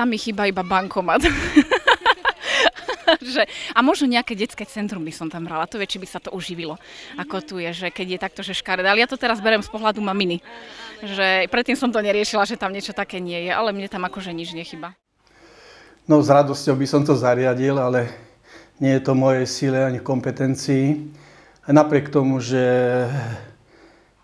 tam mi chýba iba bankomat. že, a možno nejaké detské centrum by som tam brala, to vie, či by sa to uživilo, ako tu je, že keď je takto, že škaredé. Ale ja to teraz berem z pohľadu maminy, že predtým som to neriešila, že tam niečo také nie je, ale mne tam akože nič nechyba. No s radosťou by som to zariadil, ale nie je to mojej síle ani kompetencii. Napriek tomu, že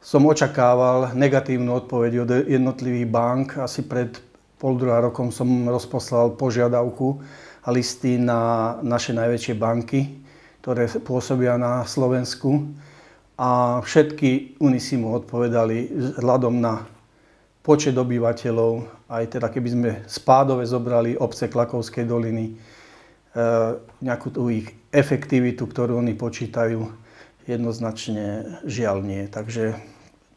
som očakával negatívnu odpoveď od jednotlivých bank, asi pred pol druhá rokom som rozposlal požiadavku a listy na naše najväčšie banky, ktoré pôsobia na Slovensku. A všetky Unisimu odpovedali vzhľadom na počet obyvateľov, aj teda keby sme spádove zobrali obce Klakovskej doliny, e, nejakú tú ich efektivitu, ktorú oni počítajú, jednoznačne žiaľ nie. Takže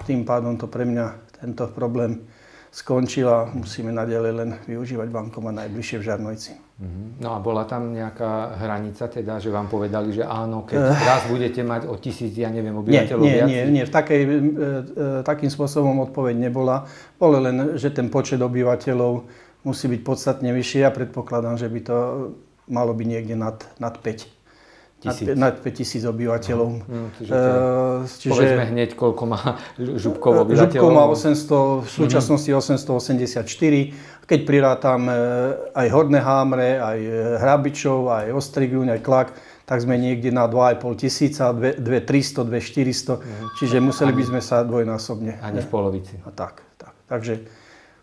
tým pádom to pre mňa tento problém skončila. Musíme nadalej len využívať bankomat najbližšie v Žarnojci. Mhm. No a bola tam nejaká hranica, teda, že vám povedali, že áno, keď uh, raz budete mať o tisíc, ja neviem, obyvateľov nie, viac? Nie, nie, v takej, e, e, takým spôsobom odpoveď nebola. Bolo len, že ten počet obyvateľov musí byť podstatne vyšší. Ja predpokladám, že by to malo byť niekde nad, nad 5 tisíc. Nad, 5000 obyvateľov. No, no, čiže, uh, čiže, povedzme hneď, koľko má Župkov obyvateľov. Župkov má 800, v súčasnosti mm-hmm. 884. Keď prirátam aj Horné Hámre, aj Hrabičov, aj Ostriguň, aj Klak, tak sme niekde na 2,5 tisíca, 2, 300, 2, 400. Mm-hmm. Čiže museli by sme sa dvojnásobne. Ani v polovici. A tak, tak. Takže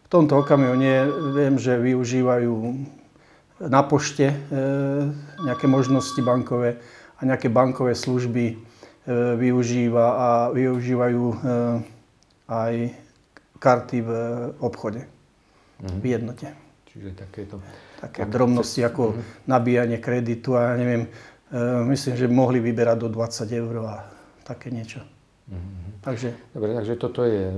v tomto okamihu nie, viem, že využívajú na pošte e, nejaké možnosti bankové a nejaké bankové služby e, využíva a využívajú e, aj karty v obchode, mm-hmm. v jednote. Čiže takéto... Také drobnosti ako mm-hmm. nabíjanie kreditu a ja neviem, myslím, že mohli vyberať do 20 eur a také niečo. Mm-hmm. Takže... Dobre, takže toto je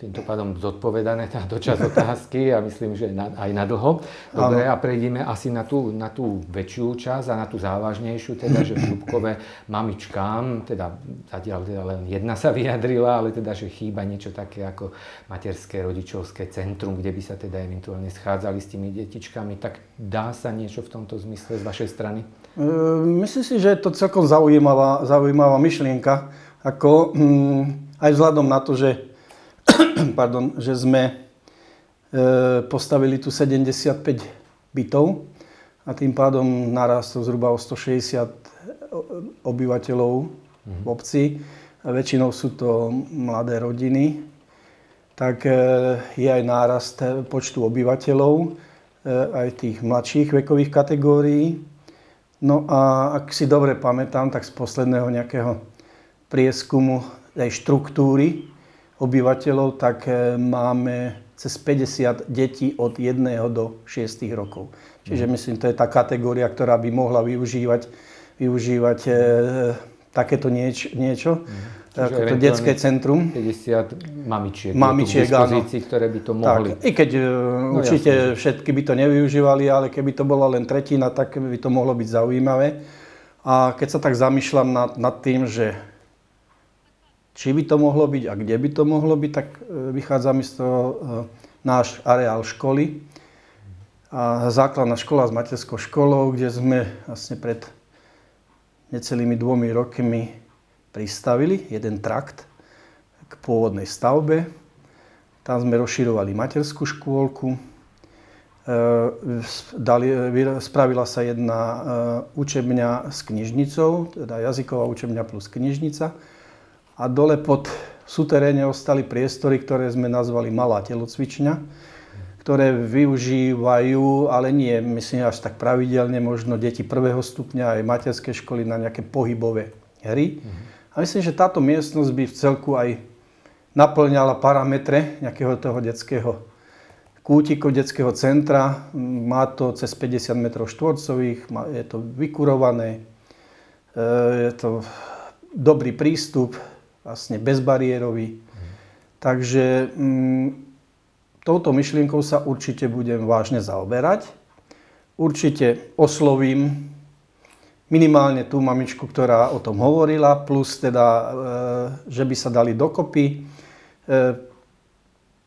týmto pádom zodpovedané táto časť otázky a myslím, že na, aj na dlho. Dobre, a prejdeme asi na tú, na tú väčšiu časť a na tú závažnejšiu, teda, že v Župkové mamičkám, teda zatiaľ teda len jedna sa vyjadrila, ale teda, že chýba niečo také ako materské rodičovské centrum, kde by sa teda eventuálne schádzali s tými detičkami, tak dá sa niečo v tomto zmysle z vašej strany? E, myslím si, že je to celkom zaujímavá, zaujímavá myšlienka ako, hm, aj vzhľadom na to, že, pardon, že sme e, postavili tu 75 bytov a tým pádom narastlo zhruba o 160 obyvateľov v mhm. obci. A väčšinou sú to mladé rodiny, tak e, je aj nárast počtu obyvateľov, e, aj tých mladších vekových kategórií. No a ak si dobre pamätám, tak z posledného nejakého prieskumu aj štruktúry obyvateľov, tak e, máme cez 50 detí od 1 do 6 rokov. Čiže mm. myslím, to je tá kategória, ktorá by mohla využívať, využívať e, takéto nieč, niečo. Mm. Ako to detské centrum. 50 mamičiek, mamičiek k ktoré by to mohli. Tak, I keď e, no, určite jasne. všetky by to nevyužívali, ale keby to bola len tretina, tak by to mohlo byť zaujímavé. A keď sa tak zamýšľam nad, nad tým, že či by to mohlo byť a kde by to mohlo byť, tak e, vychádza mi z toho e, náš areál školy. A základná škola s materskou školou, kde sme vlastne pred necelými dvomi rokmi pristavili jeden trakt k pôvodnej stavbe. Tam sme rozširovali materskú škôlku. E, spravila sa jedna učebňa s knižnicou, teda jazyková učebňa plus knižnica a dole pod suteréne ostali priestory, ktoré sme nazvali malá telocvičňa, ktoré využívajú, ale nie, myslím, až tak pravidelne, možno deti prvého stupňa aj materské školy na nejaké pohybové hry. A myslím, že táto miestnosť by v celku aj naplňala parametre nejakého toho detského kútiku, detského centra. Má to cez 50 m štvorcových, je to vykurované, e, je to dobrý prístup, vlastne bezbariérový. Takže mm, touto myšlienkou sa určite budem vážne zaoberať. Určite oslovím minimálne tú mamičku, ktorá o tom hovorila, plus teda, e, že by sa dali dokopy. E,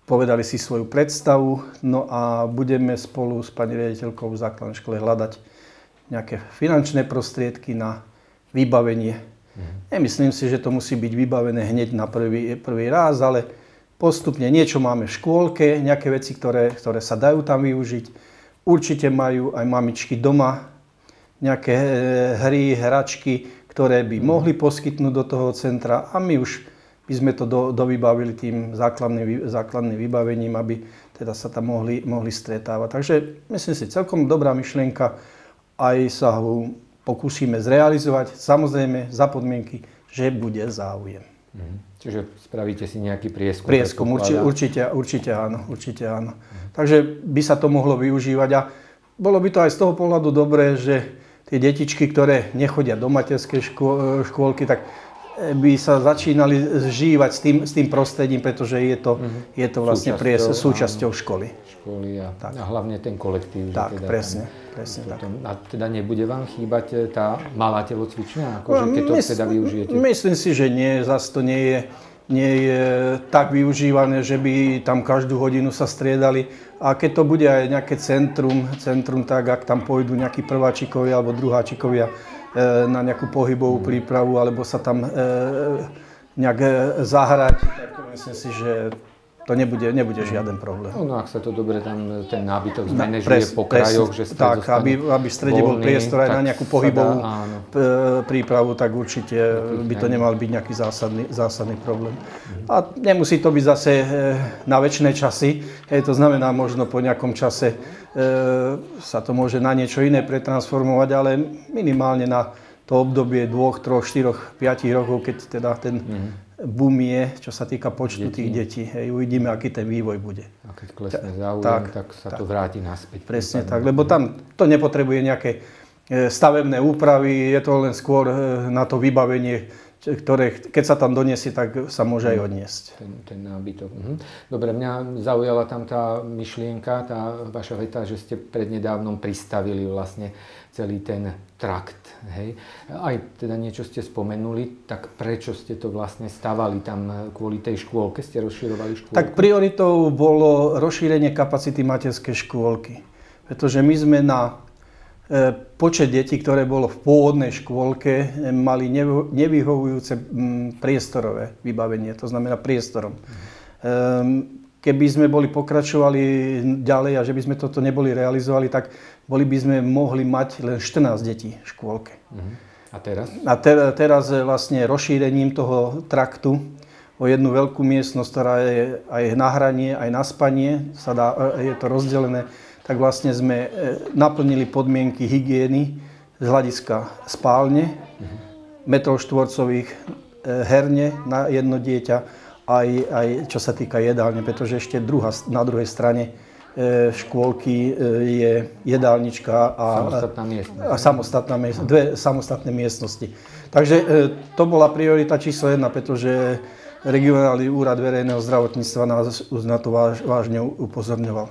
povedali si svoju predstavu, no a budeme spolu s pani riaditeľkou v základnej škole hľadať nejaké finančné prostriedky na vybavenie. Mhm. Nemyslím si, že to musí byť vybavené hneď na prvý, prvý raz, ale postupne niečo máme v škôlke, nejaké veci, ktoré, ktoré sa dajú tam využiť. Určite majú aj mamičky doma nejaké e, hry, hračky, ktoré by mhm. mohli poskytnúť do toho centra a my už by sme to do, dovybavili tým základným, základným vybavením, aby teda sa tam mohli, mohli stretávať. Takže myslím si, celkom dobrá myšlienka, aj sa ho pokúsime zrealizovať, samozrejme za podmienky, že bude záujem. Mhm. Čiže spravíte si nejaký prieskum? Prieskum, určite, určite, určite áno. Určite áno. Mhm. Takže by sa to mohlo využívať a bolo by to aj z toho pohľadu dobré, že tie detičky, ktoré nechodia do materskej škôlky, tak by sa začínali zžívať s tým, s tým prostredím, pretože je to, mm-hmm. je to vlastne súčasťou, pries, súčasťou áno, školy. Školy a, tak. a hlavne ten kolektív. Tak, teda presne. Tam, presne potom, tak. A teda nebude vám chýbať e, tá malá telocvičňa, akože keď to teda využijete? Myslím si, že nie, zase to nie je, nie je tak využívané, že by tam každú hodinu sa striedali. A keď to bude aj nejaké centrum, centrum tak ak tam pôjdu nejakí prváčikovia alebo druháčikovia, na nejakú pohybovú prípravu alebo sa tam e, nejak e, zahrať, tak myslím si, že to nebude, nebude žiaden problém. No, no ak sa to dobre tam ten nábytok zmanéžuje pres, po krajoch, že sa Tak, aby, aby v strede bol priestor aj na nejakú pohybovú dá, prípravu, tak určite by to nemal byť nejaký zásadný, zásadný problém. A nemusí to byť zase na väčšie časy, hej, to znamená možno po nejakom čase E, sa to môže na niečo iné pretransformovať, ale minimálne na to obdobie dvoch, troch, štyroch, piatich rokov, keď teda ten mm-hmm. Boom je, čo sa týka počtu detí. tých detí. Hej, uvidíme, aký ten vývoj bude. A keď klesne záujem, tak, tak sa tak, to vráti naspäť. Presne tak, lebo tam to nepotrebuje nejaké e, stavebné úpravy, je to len skôr e, na to vybavenie ktoré, keď sa tam doniesie, tak sa môže aj odniesť. Ten, ten nábytok. Mhm. Dobre, mňa zaujala tam tá myšlienka, tá vaša veta, že ste prednedávnom pristavili vlastne celý ten trakt. Hej. Aj teda niečo ste spomenuli, tak prečo ste to vlastne stavali tam kvôli tej škôlke? Ste rozširovali škôlku? Tak prioritou bolo rozšírenie kapacity materskej škôlky. Pretože my sme na počet detí, ktoré bolo v pôvodnej škôlke, e, mali nevyhovujúce priestorové vybavenie, to znamená priestorom. Ehm, keby sme boli pokračovali ďalej a že by sme toto neboli realizovali, tak boli by sme mohli mať len 14 detí v škôlke. A teraz? A te, teraz vlastne rozšírením toho traktu o jednu veľkú miestnosť, ktorá je aj na hranie, aj na spanie, sa dá, e, je to rozdelené tak vlastne sme e, naplnili podmienky hygieny z hľadiska spálne, metrov štvorcových e, herne na jedno dieťa, aj, aj čo sa týka jedálne, pretože ešte druhá, na druhej strane e, škôlky je jedálnička a samostatná miestnosť. A samostatná miestnosť, dve samostatné miestnosti. Takže to bola priorita číslo jedna, pretože regionálny úrad verejného zdravotníctva nás na to váž, vážne upozorňoval.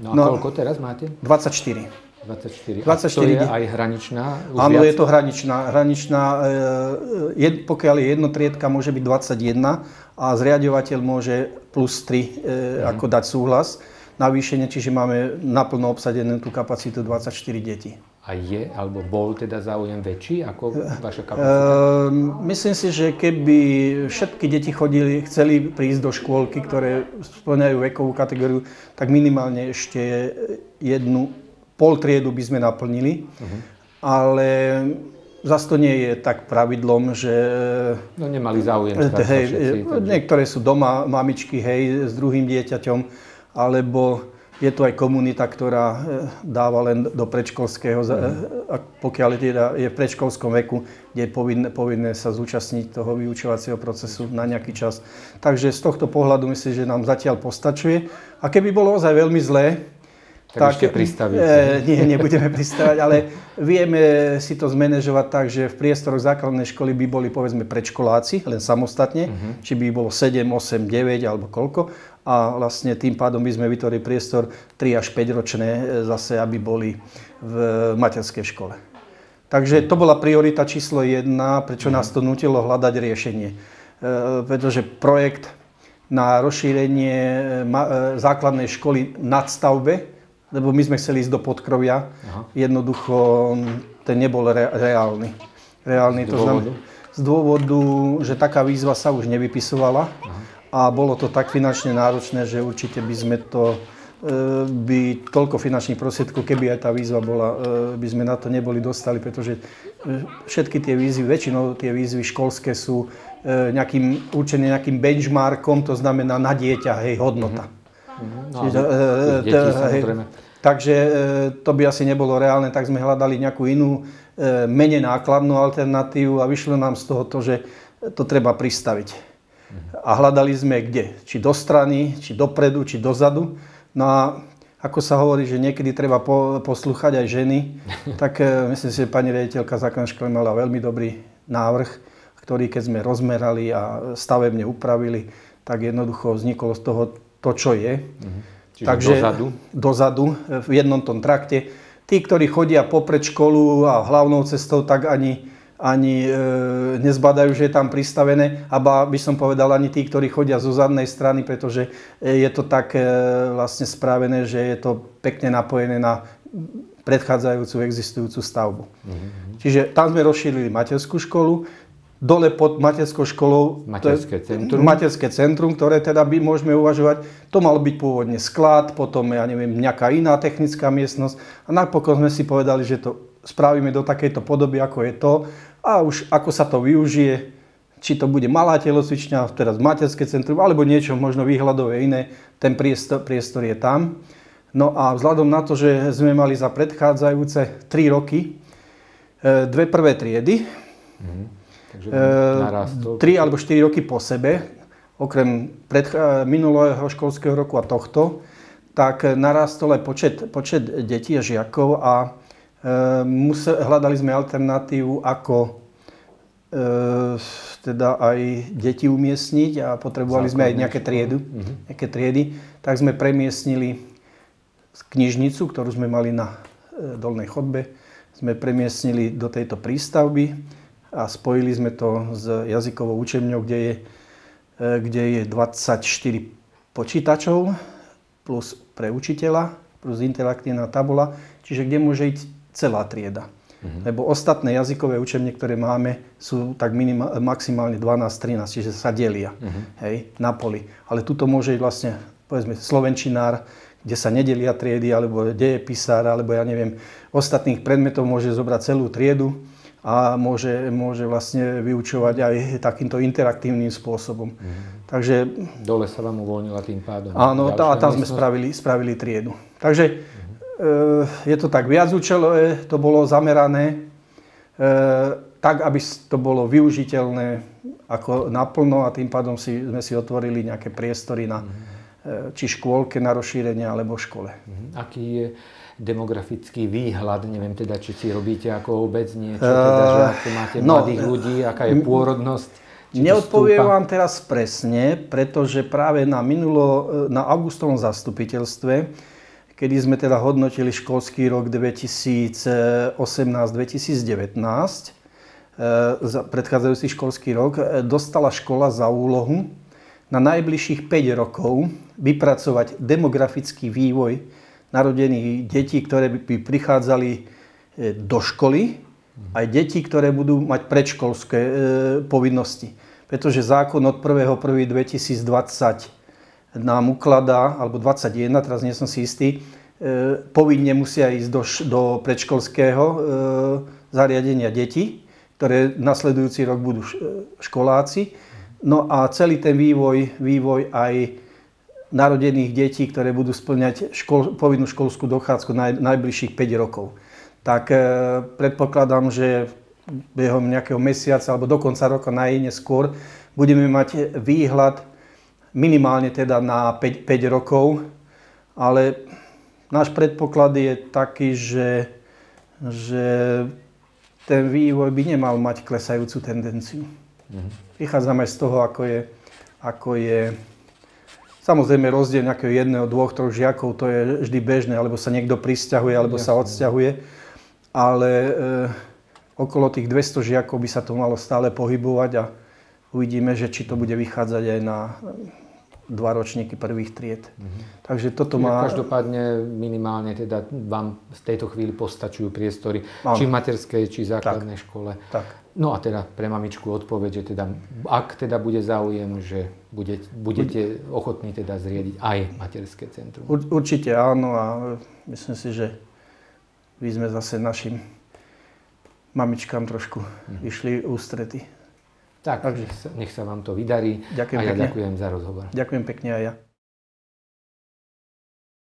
No a no, koľko teraz máte? 24. 24. 24 a to je aj hraničná? Áno, je to hraničná. hraničná e, jed, pokiaľ je jednotriedka, môže byť 21 a zriadovateľ môže plus 3 e, mhm. ako dať súhlas navýšenie, čiže máme naplno obsadenú tú kapacitu 24 detí. A je, alebo bol teda záujem väčší ako vaša kapacita? Uh, myslím si, že keby všetky deti chodili, chceli prísť do škôlky, ktoré splňajú vekovú kategóriu, tak minimálne ešte jednu pol triedu by sme naplnili. Uh-huh. Ale zase to nie je tak pravidlom, že... No nemali záujem. Hej, všetci, takže... Niektoré sú doma, mamičky, hej, s druhým dieťaťom, alebo je tu aj komunita, ktorá e, dáva len do predškolského, mm. pokiaľ teda je v predškolskom veku, kde je povinné, povinné sa zúčastniť toho vyučovacieho procesu na nejaký čas. Takže z tohto pohľadu myslím, že nám zatiaľ postačuje. A keby bolo ozaj veľmi zlé, tak, tak ešte pristavíte. E, nie, nebudeme pristavať, ale vieme si to zmanéžovať tak, že v priestoroch základnej školy by boli povedzme predškoláci, len samostatne, uh-huh. či by bolo 7, 8, 9 alebo koľko a vlastne tým pádom by sme vytvorili priestor 3 až 5 ročné e, zase, aby boli v materskej škole. Takže to bola priorita číslo jedna, prečo nás to nutilo hľadať riešenie. E, pretože projekt na rozšírenie základnej školy nad stavbe, lebo my sme chceli ísť do podkrovia. Aha. Jednoducho ten nebol re, reálny. reálny z, to dôvodu? Znam, z dôvodu, že taká výzva sa už nevypisovala. A bolo to tak finančne náročné, že určite by sme to e, by toľko finančných prostriedkov, keby aj tá výzva bola, e, by sme na to neboli dostali, pretože e, všetky tie výzvy, väčšinou tie výzvy školské sú nejakým, určené nejakým benchmarkom, to znamená na dieťa, hej, hodnota. No, Čiže, deti, samozrejme. Takže to by asi nebolo reálne, tak sme hľadali nejakú inú, menej nákladnú alternatívu a vyšlo nám z toho to, že to treba pristaviť. A hľadali sme kde? Či do strany, či dopredu, či dozadu. No a ako sa hovorí, že niekedy treba po, poslúchať aj ženy, tak e, myslím si, že pani riaditeľka základnej školy mala veľmi dobrý návrh, ktorý keď sme rozmerali a stavebne upravili, tak jednoducho vzniklo z toho to, čo je. Mm-hmm. Čiže Takže dozadu? Dozadu, v jednom tom trakte. Tí, ktorí chodia popred školu a hlavnou cestou, tak ani, ani e, nezbadajú, že je tam pristavené. A by som povedal ani tí, ktorí chodia zo zadnej strany, pretože je to tak e, vlastne správené, že je to pekne napojené na predchádzajúcu existujúcu stavbu. Mm-hmm. Čiže tam sme rozšírili materskú školu, dole pod materskou školou. Materské centrum. Materské centrum, ktoré teda by môžeme uvažovať. To mal byť pôvodne sklad, potom ja neviem, nejaká iná technická miestnosť. A napokon sme si povedali, že to spravíme do takejto podoby, ako je to. A už ako sa to využije, či to bude malá telocvičňa, teraz materské centrum, alebo niečo možno výhľadové iné, ten priestor, priestor je tam. No a vzhľadom na to, že sme mali za predchádzajúce 3 roky e, dve prvé triedy, mm-hmm Takže narastol. 3 alebo 4 roky po sebe, okrem pred, minulého školského roku a tohto, tak narastol aj počet, počet detí a žiakov a e, musel, hľadali sme alternatívu, ako e, teda aj deti umiestniť a potrebovali Základne sme aj nejaké, triedu, uh-huh. nejaké triedy. Tak sme premiestnili knižnicu, ktorú sme mali na e, dolnej chodbe, sme premiestnili do tejto prístavby a spojili sme to s jazykovou učebňou, kde je, e, kde je 24 počítačov plus pre učiteľa, plus interaktívna tabula, čiže kde môže ísť celá trieda. Uh-huh. Lebo ostatné jazykové učebne, ktoré máme, sú tak minima, maximálne 12-13, čiže sa delia uh-huh. hej, na poli. Ale tuto môže ísť vlastne, povedzme, slovenčinár, kde sa nedelia triedy, alebo dejepisár, alebo ja neviem, ostatných predmetov môže zobrať celú triedu a môže, môže vlastne vyučovať aj takýmto interaktívnym spôsobom. Mm. Takže, Dole sa vám uvoľnila tým pádom. Áno, tá, a tam sme spravili, spravili triedu. Takže mm. E, je to tak viacúčelové, to bolo zamerané e, tak, aby to bolo využiteľné ako naplno a tým pádom si, sme si otvorili nejaké priestory na mm. či škôlke na rozšírenie alebo škole. Mm. Aký je demografický výhľad? Neviem teda, či si robíte ako obec niečo, teda, že ako máte no, mladých ľudí, aká je pôrodnosť? Neodpoviem vám teraz presne, pretože práve na, minulo, na augustovom zastupiteľstve, kedy sme teda hodnotili školský rok 2018-2019, e, predchádzajúci školský rok, e, dostala škola za úlohu na najbližších 5 rokov vypracovať demografický vývoj narodených detí, ktoré by prichádzali e, do školy, aj deti, ktoré budú mať predškolské povinnosti. Pretože zákon od 1.1.2020 nám ukladá, alebo 21, teraz nie som si istý, e, povinne musia ísť do, do predškolského zariadenia deti, ktoré nasledujúci rok budú školáci. No a celý ten vývoj, vývoj aj narodených detí, ktoré budú splňať škol, povinnú školskú dochádzku naj, najbližších 5 rokov. Tak e, predpokladám, že behom nejakého mesiaca alebo do konca roka najneskôr budeme mať výhľad minimálne teda na 5, 5 rokov, ale náš predpoklad je taký, že, že ten vývoj by nemal mať klesajúcu tendenciu. Mhm. Vychádzame z toho, ako je, ako je Samozrejme rozdiel nejakého jedného, dvoch, troch žiakov, to je vždy bežné, alebo sa niekto pristahuje, alebo Jasne. sa odsťahuje. Ale e, okolo tých 200 žiakov by sa to malo stále pohybovať a uvidíme, že či to bude vychádzať aj na dva ročníky prvých tried. Mhm. Takže toto má... Každopádne minimálne teda vám v tejto chvíli postačujú priestory, Áno. či v materskej, či základnej škole. Tak. No a teda pre mamičku odpoveď, že teda, ak teda bude záujem, že bude, budete ochotní teda zriediť aj materské centrum. Ur, určite áno a myslím si, že by sme zase našim mamičkám trošku Mhm. išli ústrety. Tak, Takže- nech sa, vám to vydarí Ďakujem a ja pekne. ďakujem za rozhovor. Ďakujem pekne aj ja.